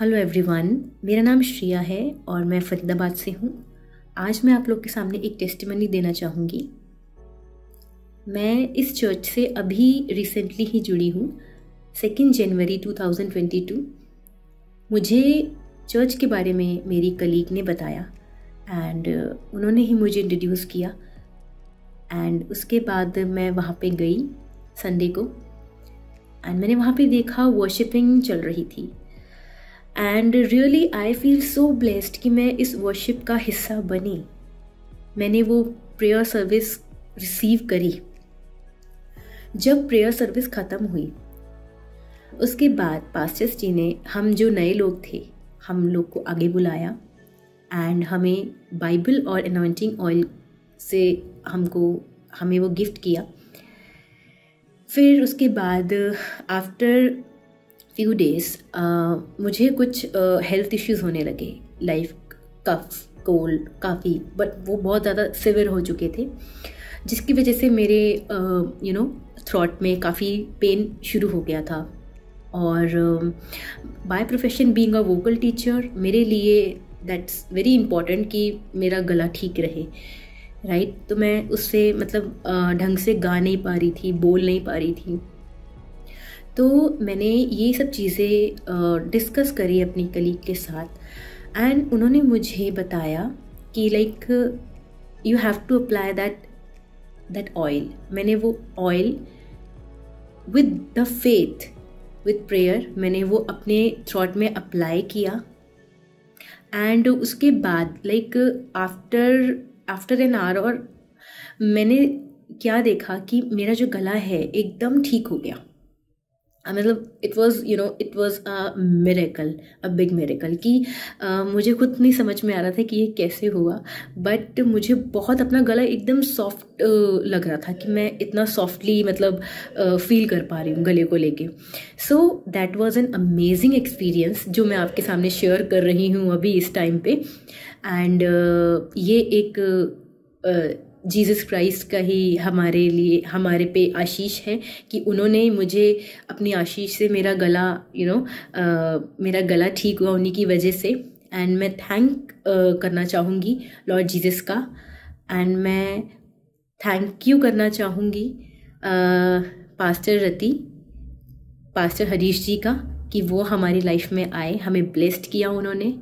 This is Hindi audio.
हेलो एवरीवन मेरा नाम श्रिया है और मैं फरीदाबाद से हूँ। आज मैं आप लोग के सामने एक टेस्टमनी देना चाहूँगी। मैं इस चर्च से अभी रिसेंटली ही जुड़ी हूँ सेकेंड जनवरी 2022 मुझे चर्च के बारे में मेरी कलीग ने बताया एंड उन्होंने ही मुझे इंट्रोड्यूस किया। एंड उसके बाद मैं वहाँ पे गई संडे को। एंड मैंने वहाँ पे देखा वर्शिपिंग चल रही थी। And really I feel so blessed कि मैं इस वर्शिप का हिस्सा बनी। मैंने वो प्रेयर सर्विस रिसीव करी। जब प्रेयर सर्विस ख़त्म हुई, उसके बाद पास्टर्स जी ने हम जो नए लोग थे, हम लोग को आगे बुलाया। एंड हमें बाइबल और अनॉइंटिंग ऑयल से हमको, हमें वो गिफ्ट किया। फिर उसके बाद आफ्टर फ्यू डेज़ मुझे कुछ हेल्थ uh, इश्यूज़ होने लगे लाइफ कफ कोल्ड काफ़ी बट वो बहुत ज़्यादा सिवियर हो चुके थे जिसकी वजह से मेरे यू नो थ्रॉट में काफ़ी पेन शुरू हो गया था और by profession being a vocal teacher मेरे लिए दैट्स वेरी इंपॉर्टेंट कि मेरा गला ठीक रहे राइट right? तो मैं उससे मतलब uh, ढंग से गा नहीं पा रही थी बोल नहीं पा रही थी तो मैंने ये सब चीज़ें डिस्कस करी अपनी कलीग के साथ एंड उन्होंने मुझे बताया कि like you have to apply that that oil मैंने वो oil with the faith with prayer मैंने वो अपने थ्रॉट में अप्लाई किया एंड उसके बाद like after after an hour और मैंने क्या देखा कि मेरा जो गला है एकदम ठीक हो गया। मतलब it was you know it was a miracle a big miracle कि मुझे खुद नहीं समझ में आ रहा था कि ये कैसे हुआ बट मुझे बहुत अपना गला एकदम सॉफ्ट लग रहा था कि मैं इतना सॉफ्टली मतलब फील कर पा रही हूँ गले को लेके। So that was an amazing experience जो मैं आपके सामने शेयर कर रही हूँ अभी इस टाइम पे। एंड ये एक जीसस क्राइस्ट का ही हमारे लिए हमारे पे आशीष है कि उन्होंने मुझे अपनी आशीष से मेरा गला यू you नो know, मेरा गला ठीक हुआ उन्हीं की वजह से। एंड मैं थैंक करना चाहूँगी लॉर्ड जीसस का। एंड मैं थैंक यू करना चाहूँगी पास्टर रति पास्टर हरीश जी का कि वो हमारी लाइफ में आए हमें ब्लेस्ड किया उन्होंने।